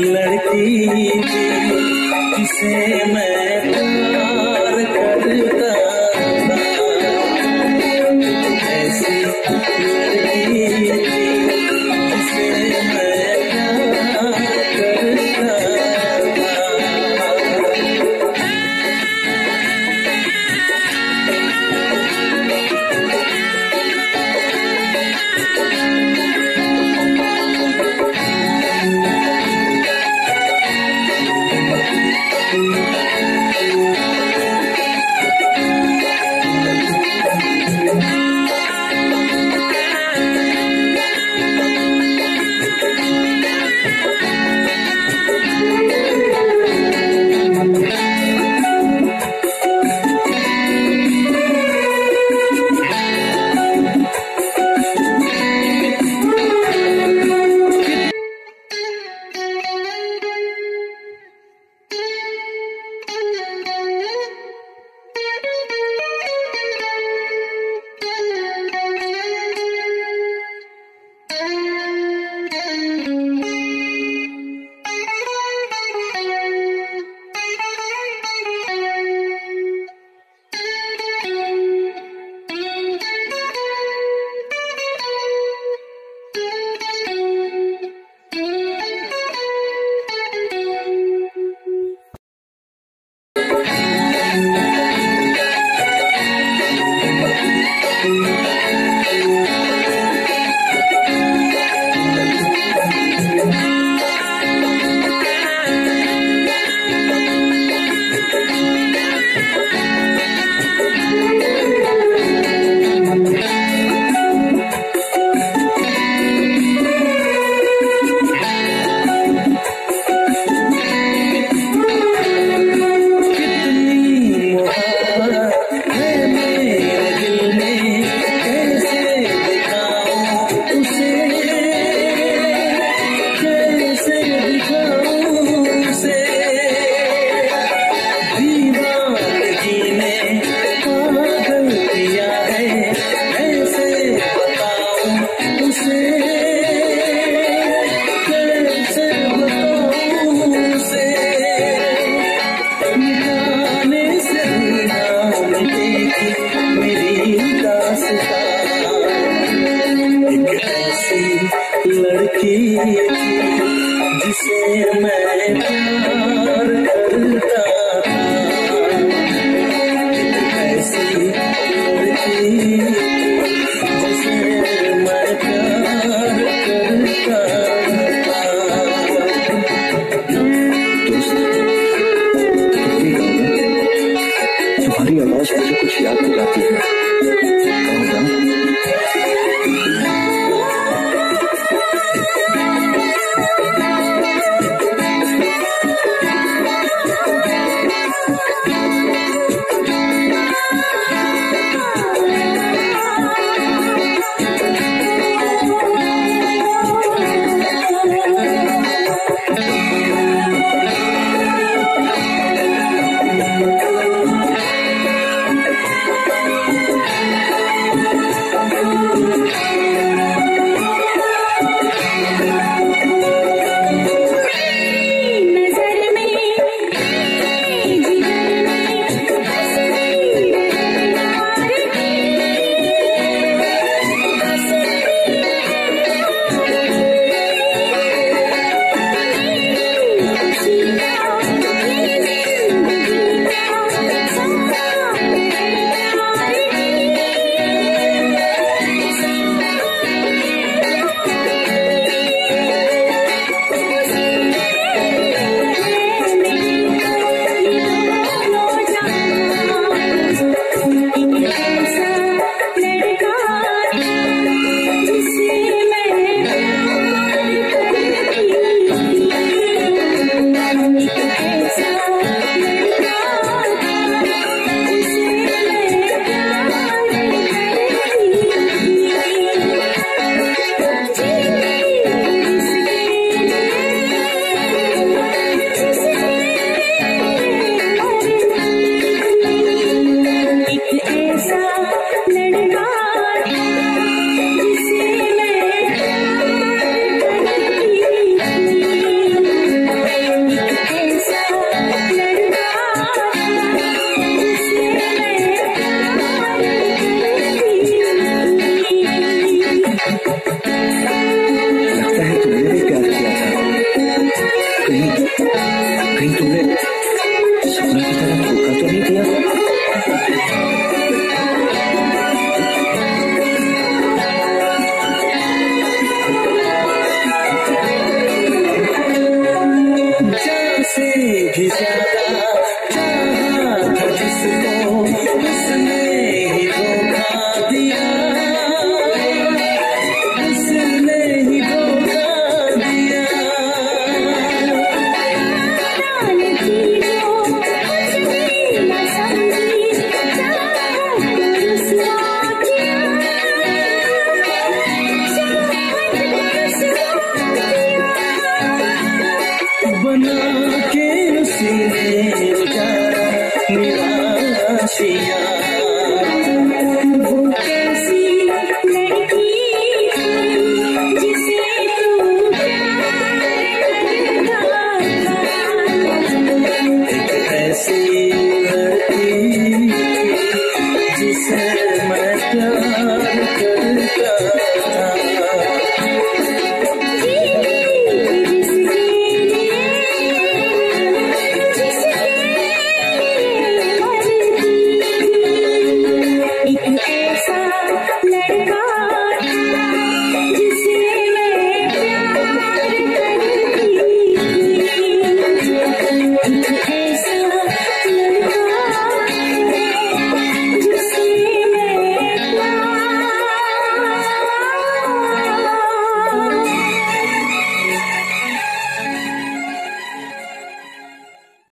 लड़की जिसे मैं एक ऐसी लड़की जिसे मैं Amen.